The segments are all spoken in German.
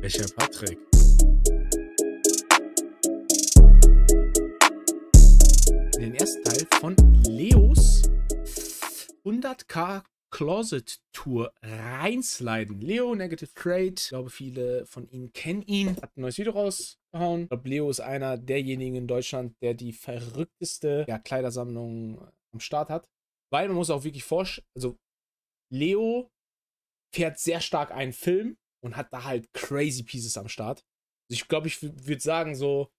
Welcher Patrick? Den ersten Teil von Leos 100k Closet Tour reinsliden. Leo, Negative Trade. Ich glaube, viele von Ihnen kennen ihn. Hat ein neues Video rausgehauen. Ich glaube, Leo ist einer derjenigen in Deutschland, der die verrückteste ja, Kleidersammlung am Start hat. Weil man muss auch wirklich vorstellen, also Leo fährt sehr stark einen Film und hat da halt crazy Pieces am Start. Also ich glaube, ich würde sagen, so,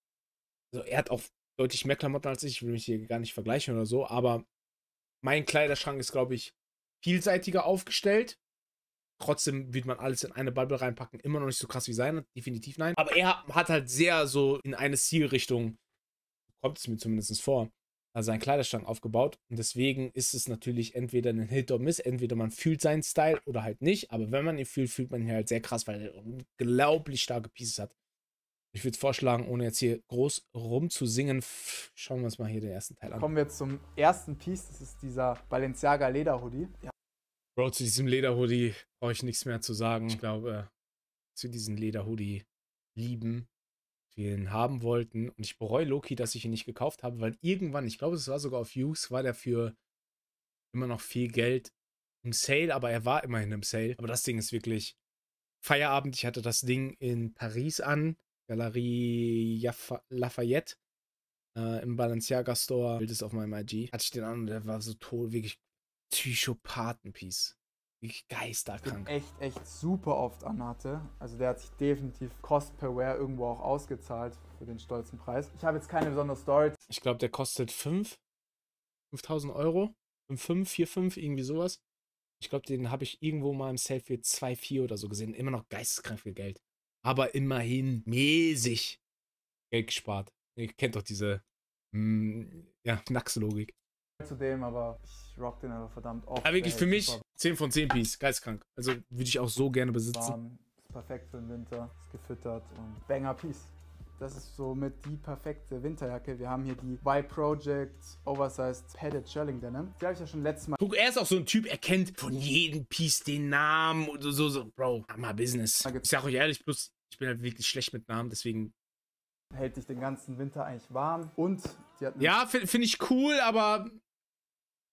also er hat auch deutlich mehr Klamotten als ich. Ich will mich hier gar nicht vergleichen oder so, aber mein Kleiderschrank ist, glaube ich, vielseitiger aufgestellt. Trotzdem wird man alles in eine Bubble reinpacken. Immer noch nicht so krass wie sein, definitiv nein. Aber er hat halt sehr so in eine Zielrichtung, kommt es mir zumindest vor, seinen Kleiderschrank aufgebaut. Und deswegen ist es natürlich entweder ein Hit or Miss. Entweder man fühlt seinen Style oder halt nicht. Aber wenn man ihn fühlt, fühlt man ihn halt sehr krass, weil er unglaublich starke Pieces hat. Ich würde vorschlagen, ohne jetzt hier groß rumzusingen, schauen wir uns mal hier den ersten Teil an. Kommen wir zum ersten Piece. Das ist dieser Balenciaga Lederhoodie. Ja. Bro, zu diesem Lederhoodie brauche ich nichts mehr zu sagen. Ich glaube, zu diesem Lederhoodie lieben, ihn haben wollten. Und ich bereue Loki, dass ich ihn nicht gekauft habe, weil irgendwann, ich glaube, es war sogar auf Use, war der für immer noch viel Geld im Sale, aber er war immerhin im Sale. Aber das Ding ist wirklich Feierabend. Ich hatte das Ding in Paris an Galerie Lafayette äh, im Balenciaga Store. Bild ist auf meinem IG. Hatte ich den an und der war so toll, wirklich Psychopathen-Piece. Geisterkrank. Echt, echt super oft anhatte. Also der hat sich definitiv Cost per Wear irgendwo auch ausgezahlt für den stolzen Preis. Ich habe jetzt keine besondere Story. Ich glaube, der kostet 5. 5000 Euro. 5, 4, 5, irgendwie sowas. Ich glaube, den habe ich irgendwo mal im Sale für 2, 4 oder so gesehen. Immer noch geisteskrank viel Geld aber immerhin mäßig Geld gespart. Ihr kennt doch diese mh, hm, ja, Nax-Logik. Zu dem, aber ich rock den aber verdammt oft. Aber wirklich für mich super. 10 von 10 Piece, geistkrank. Also würde ich auch so gerne besitzen. Warm, ist perfekt für den Winter, ist gefüttert und Banger Piece. Das ist somit die perfekte Winterjacke. Wir haben hier die Y-Project Oversized Padded Shelling Denim. Die habe ich ja schon letztes Mal. Guck, er ist auch so ein Typ, er kennt von jedem Piece den Namen oder so, so. Bro, Hammer Business. Ich sag euch ehrlich, plus ich bin halt wirklich schlecht mit Namen, deswegen. Hält dich den ganzen Winter eigentlich warm. Und die hat Ja, finde find ich cool, aber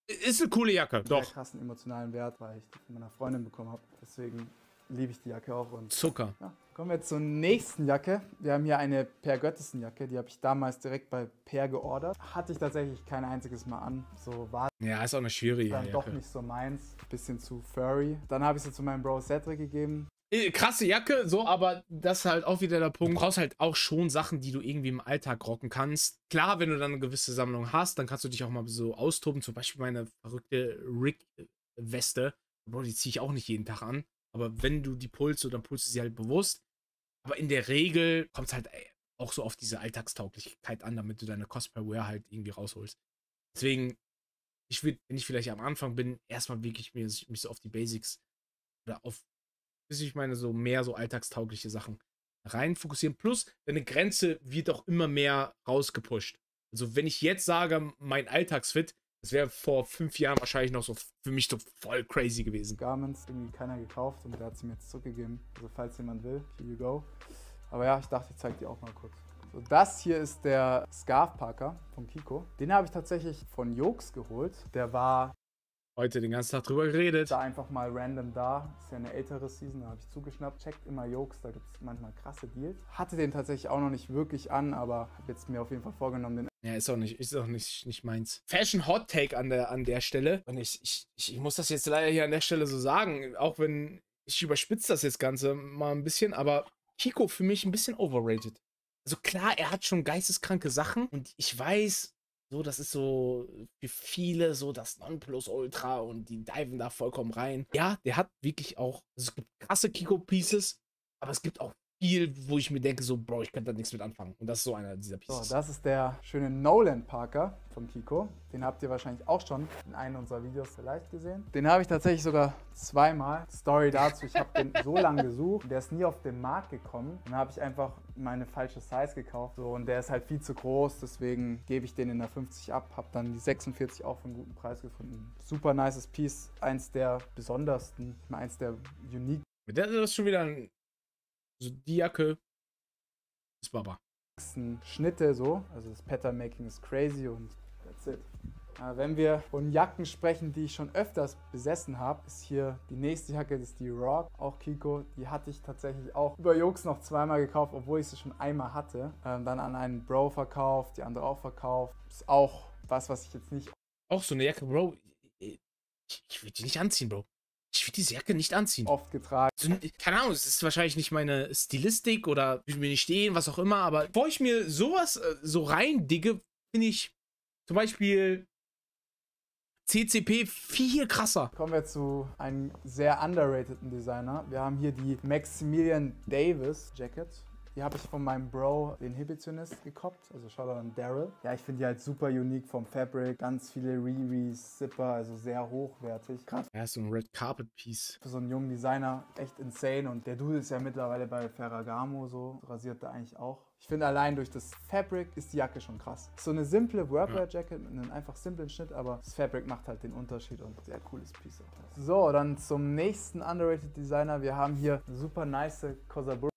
ist eine coole Jacke, doch. Einen krassen emotionalen Wert, weil ich die von meiner Freundin bekommen habe. Deswegen liebe ich die Jacke auch. Und Zucker. Ja, kommen wir zur nächsten Jacke. Wir haben hier eine Per Göttesen Jacke. Die habe ich damals direkt bei Per geordert. Hatte ich tatsächlich kein einziges Mal an. So war Ja, ist auch eine schwierige dann Jacke. doch nicht so meins. Bisschen zu furry. Dann habe ich sie zu meinem Bro Cedric gegeben. Äh, krasse Jacke, so, aber das ist halt auch wieder der Punkt. Du brauchst halt auch schon Sachen, die du irgendwie im Alltag rocken kannst. Klar, wenn du dann eine gewisse Sammlung hast, dann kannst du dich auch mal so austoben. Zum Beispiel meine verrückte Rick-Weste. Bro, die ziehe ich auch nicht jeden Tag an. Aber wenn du die pulst, so, dann pulst du sie halt bewusst. Aber in der Regel kommt es halt ey, auch so auf diese Alltagstauglichkeit an, damit du deine Cosplay-Wear halt irgendwie rausholst. Deswegen, ich würde, wenn ich vielleicht am Anfang bin, erstmal wirklich mich, mich so auf die Basics oder auf ich meine, so mehr so alltagstaugliche Sachen rein fokussieren. Plus, deine Grenze wird auch immer mehr rausgepusht. Also, wenn ich jetzt sage, mein Alltagsfit, das wäre vor fünf Jahren wahrscheinlich noch so für mich so voll crazy gewesen. Garments irgendwie keiner gekauft und der hat sie mir jetzt zurückgegeben. Also, falls jemand will, here you go. Aber ja, ich dachte, ich zeige dir auch mal kurz. So, das hier ist der Scarf Parker von Kiko. Den habe ich tatsächlich von Jokes geholt. Der war heute den ganzen Tag drüber geredet. Da einfach mal random da. Ist ja eine ältere Season, da habe ich zugeschnappt. Checkt immer Jokes, da gibt es manchmal krasse Deals. Hatte den tatsächlich auch noch nicht wirklich an, aber habe jetzt mir auf jeden Fall vorgenommen, den. Ja, ist auch nicht, ist auch nicht, nicht meins. Fashion Hot Take an der, an der Stelle. Und ich, ich, ich muss das jetzt leider hier an der Stelle so sagen, auch wenn ich überspitze das jetzt Ganze mal ein bisschen, aber Kiko für mich ein bisschen overrated. Also klar, er hat schon geisteskranke Sachen und ich weiß, so, das ist so für viele so das Nonplusultra und die diven da vollkommen rein. Ja, der hat wirklich auch, also es gibt krasse Kiko-Pieces, aber es gibt auch viel, wo ich mir denke, so, Bro, ich könnte da nichts mit anfangen. Und das ist so einer dieser Pieces. So, das ist der schöne Nolan Parker von Kiko. Den habt ihr wahrscheinlich auch schon in einem unserer Videos vielleicht gesehen. Den habe ich tatsächlich sogar zweimal. Story dazu, ich habe den so lange gesucht. Der ist nie auf den Markt gekommen. Dann habe ich einfach meine falsche Size gekauft. So, und der ist halt viel zu groß, deswegen gebe ich den in der 50 ab. Habe dann die 46 auch für einen guten Preis gefunden. Super nices Piece. Eins der besondersten, eins der unique. Das ist schon wieder ein Also die Jacke ist Baba. Schnitte so. Also das Pattern Making ist crazy und that's it. Wenn wir von Jacken sprechen, die ich schon öfters besessen habe, ist hier die nächste Jacke, das ist die Rock, auch Kiko. Die hatte ich tatsächlich auch über Jux noch zweimal gekauft, obwohl ich sie schon einmal hatte. Ähm, dann an einen Bro verkauft, die andere auch verkauft. Ist auch was, was ich jetzt nicht. Auch so eine Jacke, Bro. Ich, ich will die nicht anziehen, Bro. Ich will diese Jacke nicht anziehen. Oft getragen. Also, keine Ahnung, es ist wahrscheinlich nicht meine Stilistik oder will mir nicht stehen, was auch immer, aber bevor ich mir sowas äh, so rein digge, finde ich zum Beispiel CCP viel krasser. Kommen wir zu einem sehr underrateden Designer. Wir haben hier die Maximilian Davis Jacket. Die habe ich von meinem Bro, den Inhibitionist, gekoppt. Also Shoutout an Daryl. Ja, ich finde die halt super unique vom Fabric. Ganz viele Riris, Zipper, also sehr hochwertig. Gerade ja, so ein Red Carpet Piece. Für so einen jungen Designer echt insane. Und der Dude ist ja mittlerweile bei Ferragamo so. Rasiert da eigentlich auch. Ich finde allein durch das Fabric ist die Jacke schon krass. So eine simple Workwear-Jacket mit einem einfach simplen Schnitt, aber das Fabric macht halt den Unterschied und sehr cooles Piece. So, dann zum nächsten underrated Designer. Wir haben hier eine super nice Cosaburo.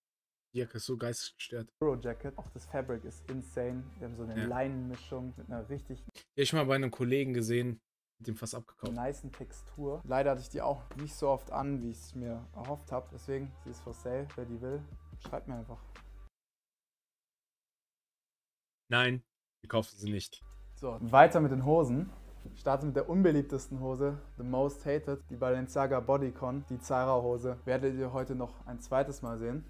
Die Jacke ist so geistesgestört. Jacket. Auch das Fabric ist insane. Wir haben so eine ja. Leinenmischung mit einer richtig. Die ich mal bei einem Kollegen gesehen, mit dem fast abgekauft. Nice Textur. Leider hatte ich die auch nicht so oft an, wie ich es mir erhofft habe. Deswegen, sie ist for sale. Wer die will, schreibt mir einfach. Nein, wir kaufen sie nicht. So, weiter mit den Hosen. Ich starte mit der unbeliebtesten Hose, The Most Hated, die Balenciaga Bodycon, die Zara-Hose. Werdet ihr heute noch ein zweites Mal sehen.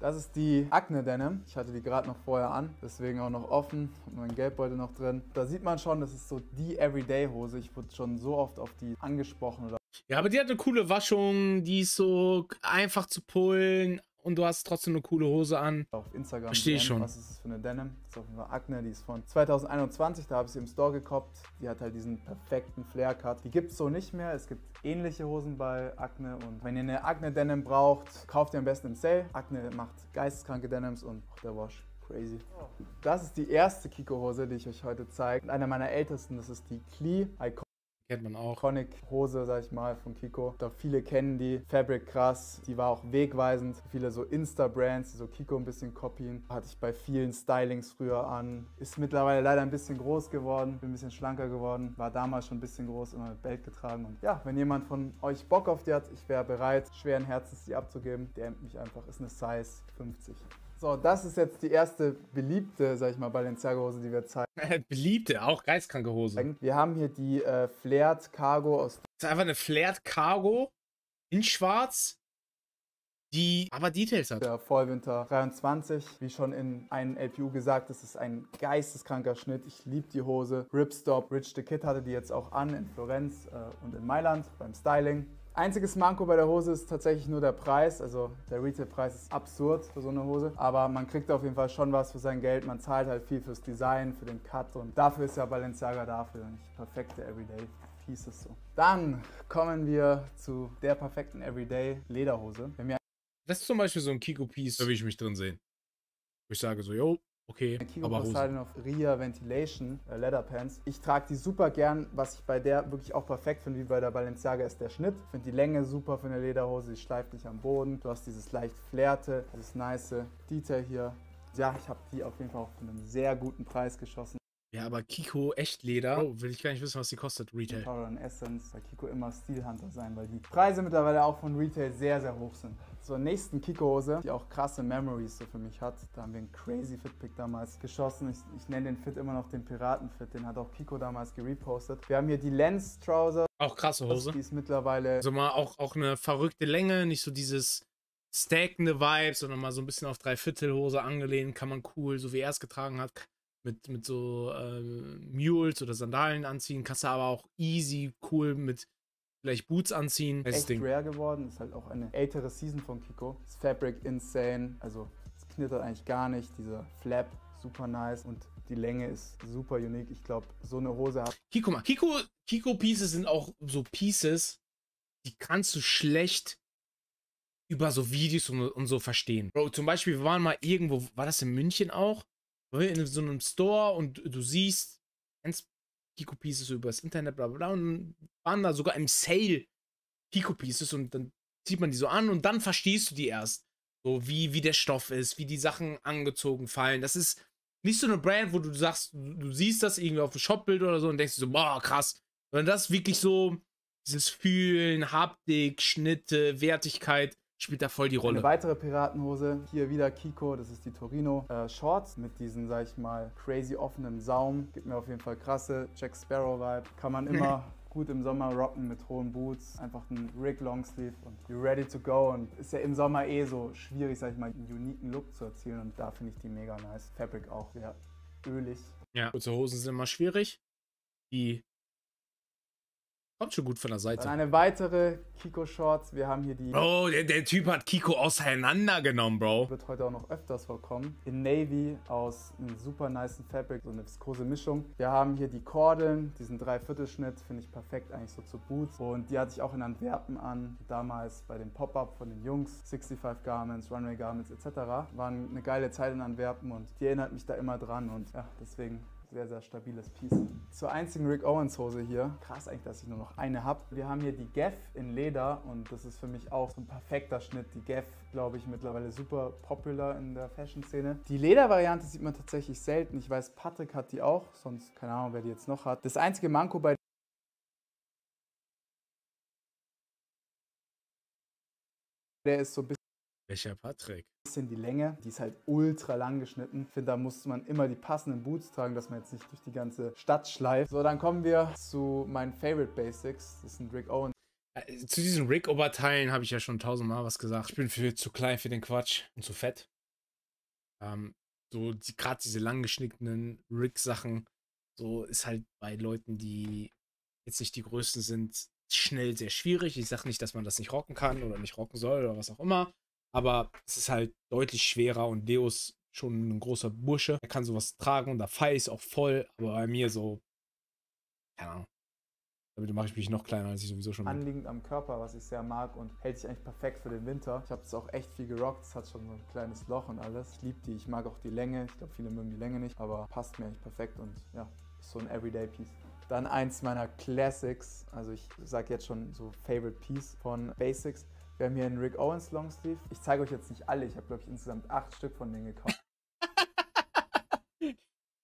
Das ist die Acne Denim. Ich hatte die gerade noch vorher an, deswegen auch noch offen. Hab mein Geldbeutel noch drin. Da sieht man schon, das ist so die Everyday-Hose. Ich wurde schon so oft auf die angesprochen. Oder ja, aber die hat eine coole Waschung. Die ist so einfach zu pullen, und du hast trotzdem eine coole Hose an. Auf Instagram. Verstehe ich schon. Was ist das für eine Denim? Das ist auf jeden Fall Acne, die ist von 2021, da habe ich sie im Store gekauft. Die hat halt diesen perfekten Flare-Cut. Die gibt es so nicht mehr. Es gibt ähnliche Hosen bei Acne und wenn ihr eine Acne-Denim braucht, kauft ihr am besten im Sale. Acne macht geisteskranke Denims und der Wash. Crazy. Das ist die erste Kiko-Hose, die ich euch heute zeige. Einer meiner ältesten, das ist die Klee Icon. Kennt man auch. Iconic Hose, sag ich mal, von Kiko. Da viele kennen die. Fabric krass. Die war auch wegweisend. Viele so Insta-Brands, die so Kiko ein bisschen copien. Hatte ich bei vielen Stylings früher an. Ist mittlerweile leider ein bisschen groß geworden. Bin ein bisschen schlanker geworden. War damals schon ein bisschen groß, immer mit Belt getragen. Und ja, wenn jemand von euch Bock auf die hat, ich wäre bereit, schweren Herzens die abzugeben. Der mich einfach. Ist eine Size 50. So, das ist jetzt die erste beliebte, sag ich mal, Balenciaga-Hose, die wir zeigen. beliebte, auch geistkranke Hose. Wir haben hier die äh, Flared Cargo aus. Das ist einfach eine Flared Cargo in schwarz, die aber Details hat. Der Vollwinter 23, wie schon in einem LPU gesagt, das ist ein geisteskranker Schnitt. Ich liebe die Hose. Ripstop, Rich the Kid hatte die jetzt auch an in Florenz äh, und in Mailand beim Styling. Einziges Manko bei der Hose ist tatsächlich nur der Preis. Also der Retailpreis ist absurd für so eine Hose. Aber man kriegt auf jeden Fall schon was für sein Geld. Man zahlt halt viel fürs Design, für den Cut. Und dafür ist ja Balenciaga dafür. Nicht perfekte Everyday Pieces so. Dann kommen wir zu der perfekten Everyday Lederhose. das ist zum Beispiel so ein Kiko-Piece, da will ich mich drin sehen. Wo ich sage so, yo, Okay, Kiko aber Poseidon auf Ria Ventilation äh, Leather Pants. Ich trage die super gern. Was ich bei der wirklich auch perfekt finde, wie bei der Balenciaga, ist der Schnitt. Ich finde die Länge super für eine Lederhose. Sie schleift nicht am Boden. Du hast dieses leicht flairte, dieses nice Detail hier. Ja, ich habe die auf jeden Fall auch für einen sehr guten Preis geschossen. Ja, aber Kiko Echtleder, oh, will ich gar nicht wissen, was die kostet, Retail. Powder und Essence, bei Kiko immer Stilhunter sein, weil die Preise mittlerweile auch von Retail sehr, sehr hoch sind. Zur nächsten Kiko-Hose, die auch krasse Memories so für mich hat. Da haben wir einen crazy Fit-Pick damals geschossen. Ich, ich nenne den Fit immer noch den Piraten-Fit, den hat auch Kiko damals gerepostet. Wir haben hier die Lens-Trouser. Auch krasse Hose. Die ist mittlerweile... Also mal auch, auch eine verrückte Länge, nicht so dieses stackende Vibe, sondern mal so ein bisschen auf Dreiviertelhose angelehnt, kann man cool, so wie er es getragen hat mit, mit so äh, Mules oder Sandalen anziehen. Kannst du aber auch easy, cool mit vielleicht Boots anziehen. Echt Ding. rare geworden. Ist halt auch eine ältere Season von Kiko. Das Fabric insane. Also es knittert eigentlich gar nicht. Dieser Flap super nice und die Länge ist super unique. Ich glaube, so eine Hose hat. Kiko mal. Kiko, Kiko Pieces sind auch so Pieces, die kannst du schlecht über so Videos und, und so verstehen. Bro, zum Beispiel, wir waren mal irgendwo, war das in München auch? in so einem Store und du siehst, kennst Kiko Pieces über das Internet, bla bla, und waren da sogar im Sale Kiko Pieces und dann zieht man die so an und dann verstehst du die erst. So wie, wie der Stoff ist, wie die Sachen angezogen fallen. Das ist nicht so eine Brand, wo du sagst, du, du siehst das irgendwie auf dem Shopbild oder so und denkst so, boah, krass. Sondern das ist wirklich so, dieses Fühlen, Haptik, Schnitte, Wertigkeit spielt da voll die Rolle. Eine weitere Piratenhose, hier wieder Kiko, das ist die Torino äh, Shorts mit diesen, sag ich mal, crazy offenen Saum. Gibt mir auf jeden Fall krasse Jack Sparrow Vibe. Kann man immer gut im Sommer rocken mit hohen Boots. Einfach ein Rig Longsleeve und you're ready to go. Und ist ja im Sommer eh so schwierig, sag ich mal, einen uniken Look zu erzielen. Und da finde ich die mega nice. Fabric auch sehr ölig. Ja, kurze Hosen sind immer schwierig. Die Kommt schon gut von der Seite. Dann eine weitere Kiko Shorts. Wir haben hier die. Bro, der, der Typ hat Kiko auseinandergenommen, Bro. Wird heute auch noch öfters vorkommen. In Navy aus einem super nice Fabric, so eine viskose Mischung. Wir haben hier die Kordeln, diesen Dreiviertelschnitt, finde ich perfekt eigentlich so zu Boots. Und die hatte ich auch in Antwerpen an, damals bei dem Pop-Up von den Jungs. 65 Garments, Runway Garments etc. War eine geile Zeit in Antwerpen und die erinnert mich da immer dran. Und ja, deswegen sehr, sehr stabiles Piece. Zur einzigen Rick Owens Hose hier. Krass eigentlich, dass ich nur noch eine habe. Wir haben hier die Geff in Leder und das ist für mich auch so ein perfekter Schnitt. Die Geff, glaube ich, mittlerweile super popular in der Fashion-Szene. Die Ledervariante sieht man tatsächlich selten. Ich weiß, Patrick hat die auch, sonst keine Ahnung, wer die jetzt noch hat. Das einzige Manko bei der ist so ein bisschen welcher Patrick? Bisschen die Länge, die ist halt ultra lang geschnitten. Ich finde, da muss man immer die passenden Boots tragen, dass man jetzt nicht durch die ganze Stadt schleift. So, dann kommen wir zu meinen Favorite Basics. Das sind Rick Owens. Äh, zu diesen Rick-Oberteilen habe ich ja schon tausendmal was gesagt. Ich bin für, zu klein für den Quatsch und zu fett. Ähm, so die, gerade diese lang geschnittenen Rick-Sachen, so ist halt bei Leuten, die jetzt nicht die größten sind, schnell sehr schwierig. Ich sage nicht, dass man das nicht rocken kann oder nicht rocken soll oder was auch immer. Aber es ist halt deutlich schwerer und Leo ist schon ein großer Bursche. Er kann sowas tragen und da feiere ich es auch voll. Aber bei mir so, keine Ahnung. Damit mache ich mich noch kleiner, als ich sowieso schon bin. Anliegend am Körper, was ich sehr mag und hält sich eigentlich perfekt für den Winter. Ich habe es auch echt viel gerockt. Es hat schon so ein kleines Loch und alles. Ich liebe die. Ich mag auch die Länge. Ich glaube, viele mögen die Länge nicht, aber passt mir eigentlich perfekt und ja, ist so ein Everyday-Piece. Dann eins meiner Classics, also ich sage jetzt schon so Favorite Piece von Basics. Wir haben hier einen Rick Owens Longsleeve. Ich zeige euch jetzt nicht alle. Ich habe, glaube ich, insgesamt acht Stück von denen gekauft.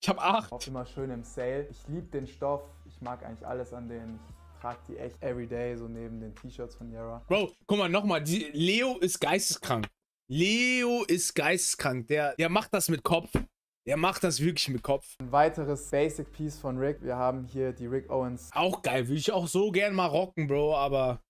ich habe acht. Auch immer schön im Sale. Ich liebe den Stoff. Ich mag eigentlich alles an denen. Ich trage die echt everyday, so neben den T-Shirts von Yara. Bro, guck mal nochmal. Leo ist geisteskrank. Leo ist geisteskrank. Der, der macht das mit Kopf. Der macht das wirklich mit Kopf. Ein weiteres Basic Piece von Rick. Wir haben hier die Rick Owens. Auch geil. Würde ich auch so gern mal rocken, Bro. Aber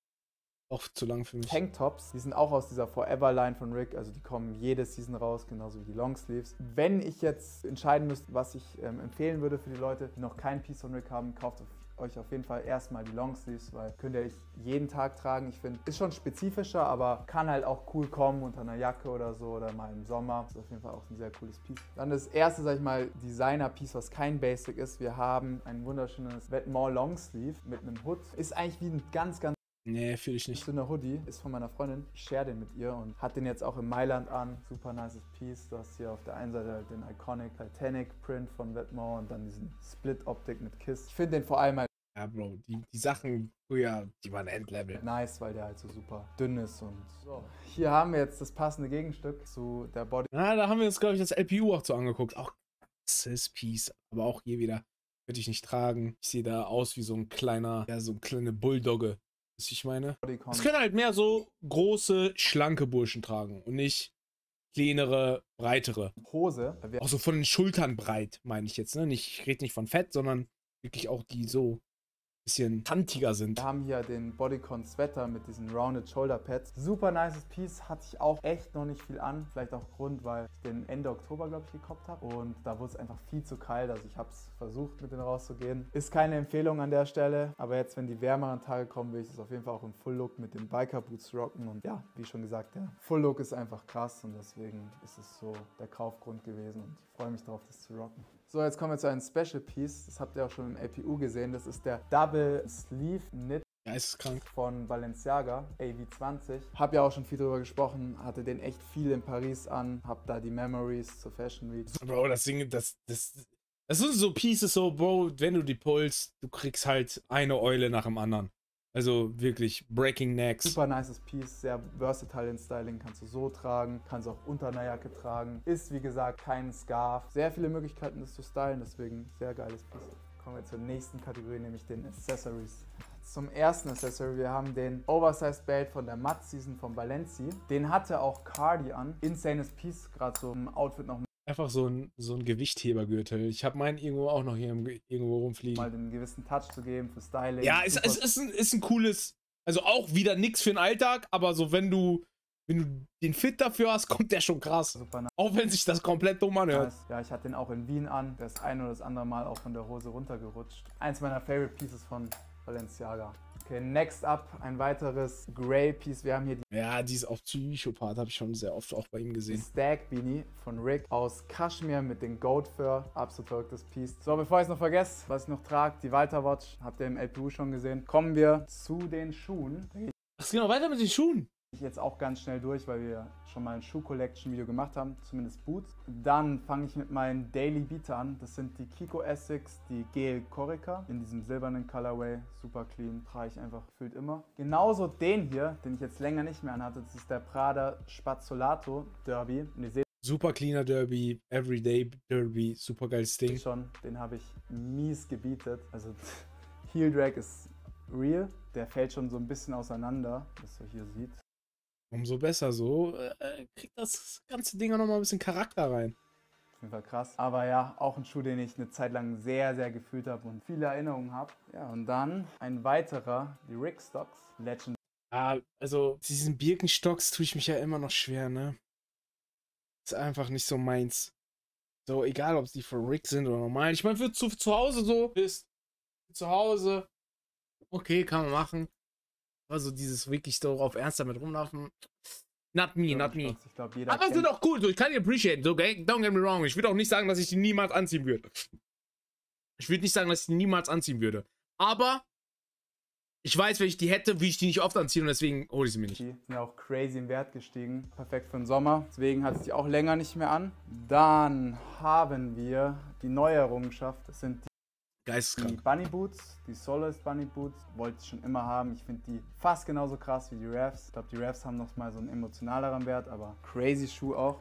auch zu lang für mich. Tanktops, die sind auch aus dieser Forever-Line von Rick, also die kommen jede Season raus, genauso wie die Longsleeves. Wenn ich jetzt entscheiden müsste, was ich ähm, empfehlen würde für die Leute, die noch kein Piece von Rick haben, kauft euch auf jeden Fall erstmal die Longsleeves, weil könnt ihr euch jeden Tag tragen. Ich finde, ist schon spezifischer, aber kann halt auch cool kommen unter einer Jacke oder so oder mal im Sommer. Ist auf jeden Fall auch ein sehr cooles Piece. Dann das erste, sag ich mal, Designer-Piece, was kein Basic ist. Wir haben ein wunderschönes Vetements Longsleeve mit einem Hood. Ist eigentlich wie ein ganz, ganz Nee, fühle ich nicht. So eine Hoodie ist von meiner Freundin. Ich share den mit ihr und hat den jetzt auch in Mailand an. Super nice Piece. Du hast hier auf der einen Seite halt den Iconic Titanic Print von Vetements und dann diesen Split-Optik mit Kiss. Ich finde den vor allem halt. Ja, Bro, die, die Sachen früher, die waren Endlevel. Nice, weil der halt so super dünn ist und so. Hier haben wir jetzt das passende Gegenstück zu der Body. Ja, da haben wir uns, glaube ich, das LPU auch so angeguckt. Auch krasses Piece, aber auch hier wieder. Würde ich nicht tragen. Ich sehe da aus wie so ein kleiner, ja, so ein kleine Bulldogge was ich meine. Es können halt mehr so große, schlanke Burschen tragen und nicht kleinere, breitere. Hose. Auch so von den Schultern breit, meine ich jetzt. Ne? Nicht, ich rede nicht von Fett, sondern wirklich auch die so bisschen kantiger sind. Wir haben hier den Bodycon Sweater mit diesen Rounded Shoulder Pads. Super nices Piece, hatte ich auch echt noch nicht viel an. Vielleicht auch Grund, weil ich den Ende Oktober, glaube ich, gekauft habe. Und da wurde es einfach viel zu kalt. Also ich habe es versucht, mit denen rauszugehen. Ist keine Empfehlung an der Stelle. Aber jetzt, wenn die wärmeren Tage kommen, will ich es auf jeden Fall auch im Full Look mit den Biker Boots rocken. Und ja, wie schon gesagt, der Full Look ist einfach krass. Und deswegen ist es so der Kaufgrund gewesen. Und ich freue mich darauf, das zu rocken. So, jetzt kommen wir zu einem Special Piece. Das habt ihr auch schon im APU gesehen. Das ist der Double Sleeve Knit Geisteskrank. Von Balenciaga, AV20. Hab ja auch schon viel drüber gesprochen, hatte den echt viel in Paris an, hab da die Memories zur Fashion Week. Bro, das Ding, das, das, das sind so Pieces, so, Bro, wenn du die pulst, du kriegst halt eine Eule nach dem anderen. Also wirklich Breaking Necks. Super nices Piece, sehr versatile in Styling. Kannst du so tragen, kannst auch unter einer Jacke tragen. Ist wie gesagt kein Scarf. Sehr viele Möglichkeiten, das zu stylen, deswegen sehr geiles Piece. Kommen wir zur nächsten Kategorie, nämlich den Accessories. Zum ersten Accessory, wir haben den Oversized Belt von der Mud Season von Balenci. Den hatte auch Cardi an. Insanes Piece, gerade so im Outfit noch Einfach so ein, so ein Gewichthebergürtel. Ich habe meinen irgendwo auch noch hier irgendwo rumfliegen. mal den gewissen Touch zu geben für Styling. Ja, es, es ist, ein, ist ein cooles, also auch wieder nix für den Alltag, aber so wenn du, wenn du den Fit dafür hast, kommt der schon krass. super nice. Auch wenn sich das komplett dumm anhört. Ja, ich hatte den auch in Wien an. Der ist ein oder das andere Mal auch von der Hose runtergerutscht. Eins meiner Favorite Pieces von Balenciaga. Okay, next up ein weiteres Grey Piece. Wir haben hier die Ja, die ist auch Psychopath, habe ich schon sehr oft auch bei ihm gesehen. Stag Beanie von Rick aus Kaschmir mit den Goat Fur. Absolut verrücktes Piece. So, bevor ich es noch vergesse, was ich noch trage, die Walter Watch. Habt ihr im LPU schon gesehen. Kommen wir zu den Schuhen. Gehe Ach, genau, weiter mit den Schuhen. Ich jetzt auch ganz schnell durch, weil wir schon mal ein Schuh-Collection-Video gemacht haben, zumindest Boots. Dann fange ich mit meinen Daily Beater an. Das sind die Kiko Essex, die Gel Corica in diesem silbernen Colorway. Super clean, trage ich einfach gefühlt immer. Genauso den hier, den ich jetzt länger nicht mehr anhatte, das ist der Prada Spazzolato Derby. Und ihr seht Super cleaner Derby, Everyday Derby, super geiles Ding. schon, den habe ich mies gebietet. Also Heel Drag ist real. Der fällt schon so ein bisschen auseinander, was ihr hier sieht. Umso besser so, äh, kriegt das ganze Ding auch nochmal ein bisschen Charakter rein. Auf jeden Fall krass. Aber ja, auch ein Schuh, den ich eine Zeit lang sehr, sehr gefühlt habe und viele Erinnerungen habe. Ja, und dann ein weiterer, die Rick Stocks Legend. Ah, also diesen Birkenstocks tue ich mich ja immer noch schwer, ne? Ist einfach nicht so meins. So, egal ob die von Rick sind oder normal. Ich meine, für zu, zu Hause so bist. Zu Hause. Okay, kann man machen. Also dieses wirklich so auf Ernst damit rumlaufen. Not me, not me. Glaube, jeder Aber sind auch cool, so ich kann die appreciaten, so, okay? don't get me wrong. Ich würde auch nicht sagen, dass ich die niemals anziehen würde. Ich würde nicht sagen, dass ich die niemals anziehen würde. Aber ich weiß, wenn ich die hätte, wie ich die nicht oft anziehen und deswegen hole ich sie mir nicht. Die sind ja auch crazy im Wert gestiegen. Perfekt für den Sommer. Deswegen hat es die auch länger nicht mehr an. Dann haben wir die neue Errungenschaft. Das sind die Die Geisteskrank. Bunny Boots, die Solace Bunny Boots, wollte ich schon immer haben. Ich finde die fast genauso krass wie die Ravs. Ich glaube, die Ravs haben noch mal so einen emotionaleren Wert, aber crazy Schuh auch.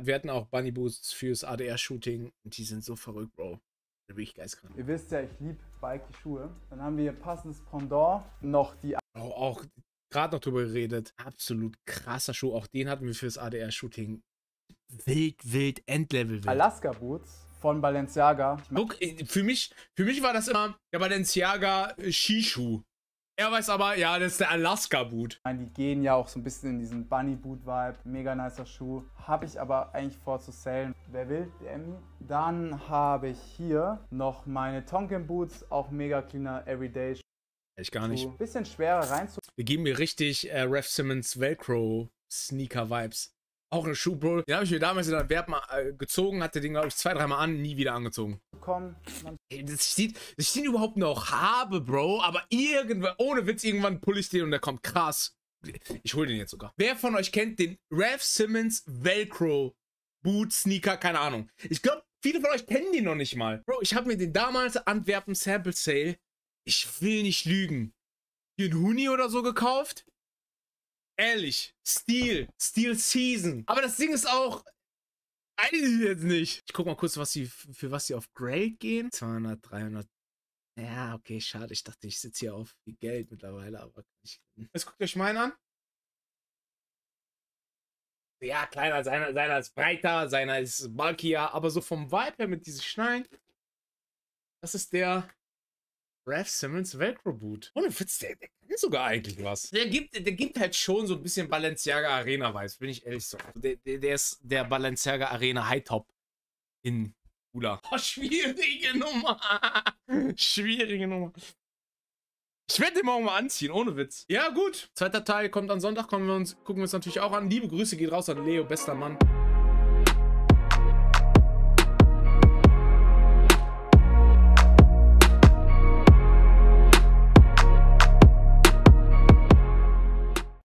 Wir hatten auch Bunny Boosts fürs ADR-Shooting und die sind so verrückt, Bro. Da bin ich geistkrank. Ihr wisst ja, ich liebe Bikey Schuhe. Dann haben wir hier passendes Pendant, noch die Auch, auch gerade noch drüber geredet. Absolut krasser Schuh. Auch den hatten wir fürs ADR-Shooting. Wild, wild, Endlevel wild. Alaska Boots von Balenciaga. Guck, äh, für mich, für mich war das immer der Balenciaga äh, Skischuh. Er weiß aber, ja, das ist der Alaska-Boot. die gehen ja auch so ein bisschen in diesen Bunny Boot Vibe. Mega nicer Schuh. Habe ich aber eigentlich vor zu sellen. Wer will, DM. Dann habe ich hier noch meine Tonkin Boots. Auch mega cleaner Everyday Schuh. Ich gar nicht. Bisschen schwerer reinzu. Wir geben mir richtig äh, Ref Simmons Velcro Sneaker Vibes. Auch ein Schuh, Bro. Den habe ich mir damals in der Werb mal äh, gezogen, hatte den, glaube ich, zwei, dreimal an, nie wieder angezogen. kommen. Ey, das steht, das steht überhaupt noch habe, Bro, aber irgendwann, ohne Witz, irgendwann pull ich den und der kommt krass. Ich hole den jetzt sogar. Wer von euch kennt den Ralph Simmons Velcro Boot Sneaker? Keine Ahnung. Ich glaube, viele von euch kennen den noch nicht mal. Bro, ich habe mir den damals Antwerpen Sample Sale, ich will nicht lügen, für einen Huni oder so gekauft. Ehrlich, Steel, Steel Season. Aber das Ding ist auch, Weiß ich jetzt nicht. Ich guck mal kurz, was sie, für was sie auf Grade gehen. 200, 300. Ja, okay, schade. Ich dachte, ich sitze hier auf viel Geld mittlerweile, aber ich, Jetzt guckt euch meinen an. Ja, kleiner, seiner, seiner ist breiter, seiner ist bulkier, aber so vom Vibe her mit diesen Schnallen. Das ist der Ralph Simmons Velcro Boot. Ohne Witz, der, der kann sogar eigentlich was. Der gibt, der gibt halt schon so ein bisschen Balenciaga Arena Vibes, bin ich ehrlich so. Der, der, der ist der Balenciaga Arena High Top in Ula. Oh, schwierige Nummer. schwierige Nummer. Ich werde den morgen mal anziehen, ohne Witz. Ja, gut. Zweiter Teil kommt am Sonntag, kommen wir uns, gucken wir uns natürlich auch an. Liebe Grüße geht raus an Leo, bester Mann.